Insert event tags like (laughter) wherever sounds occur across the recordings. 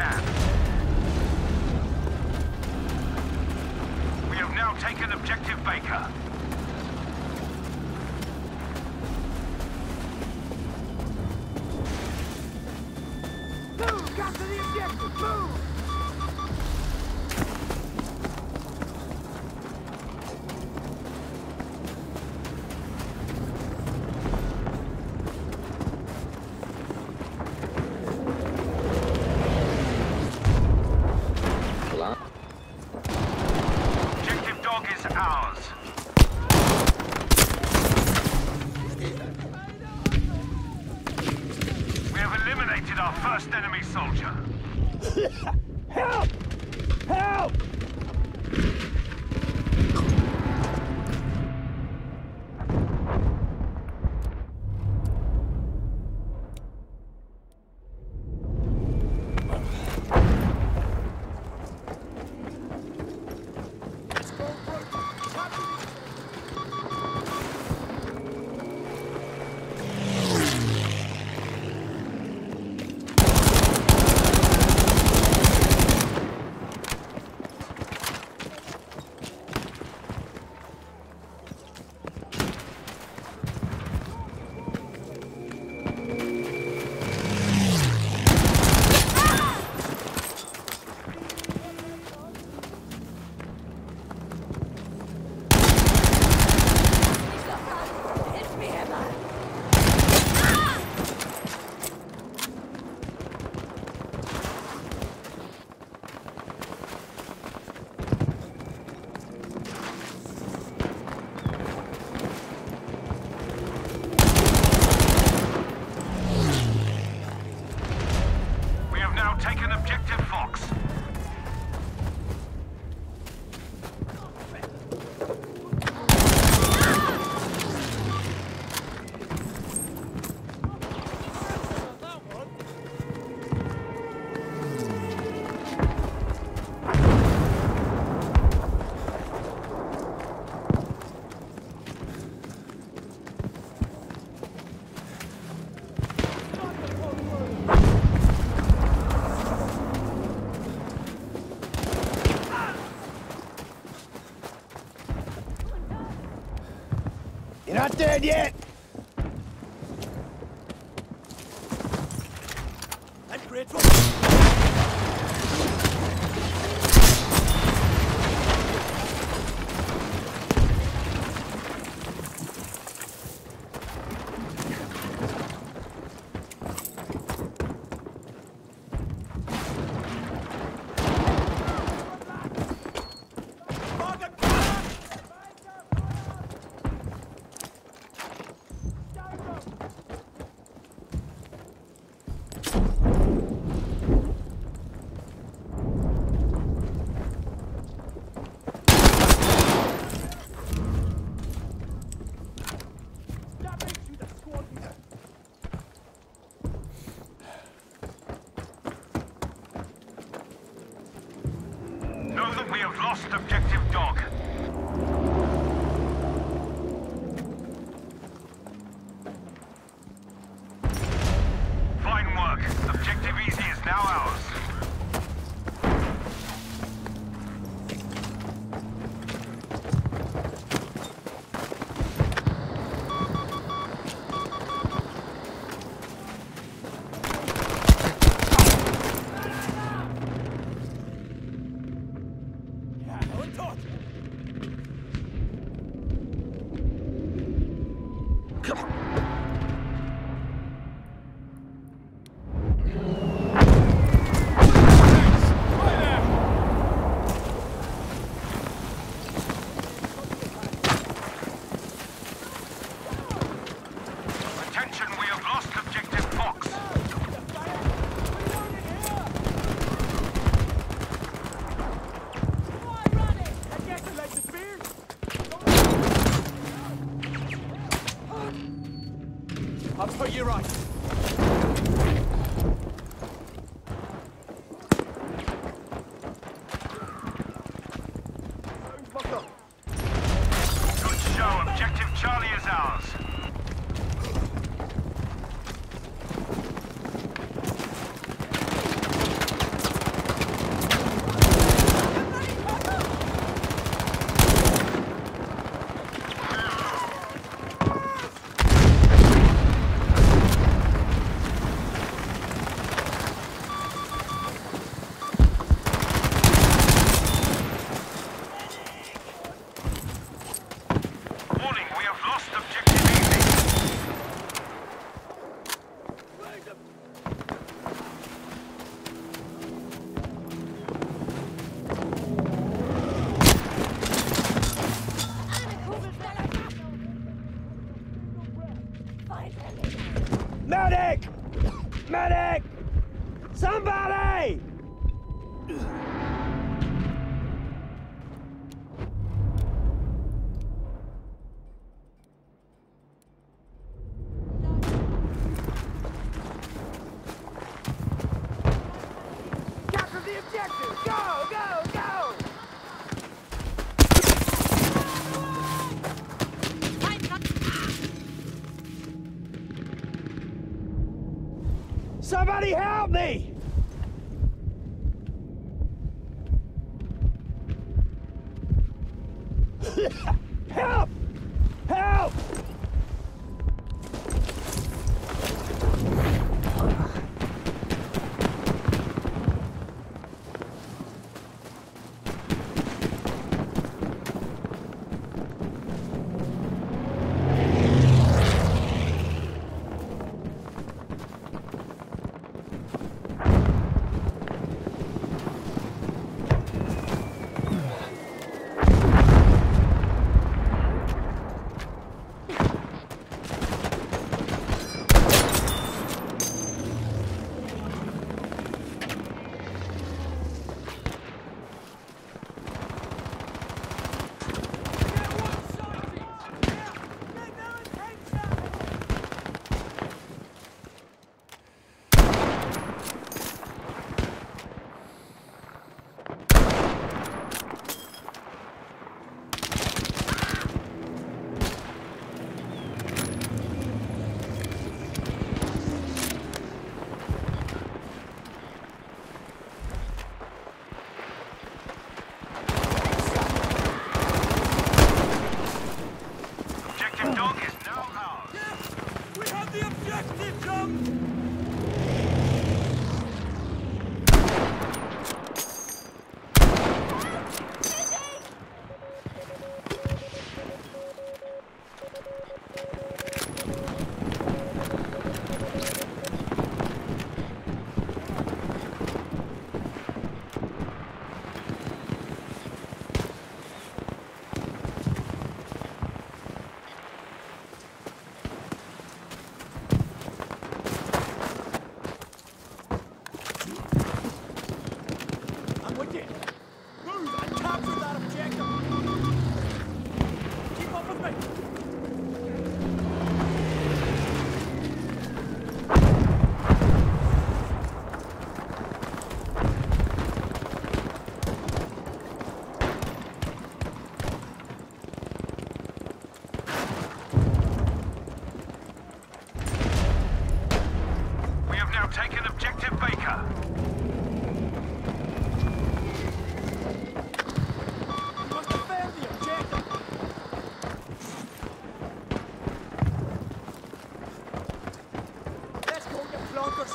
can. We have now taken objective Baker. ours. We have eliminated our first enemy soldier. (laughs) Help! Help! dead yet! Me!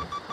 You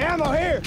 Ammo here!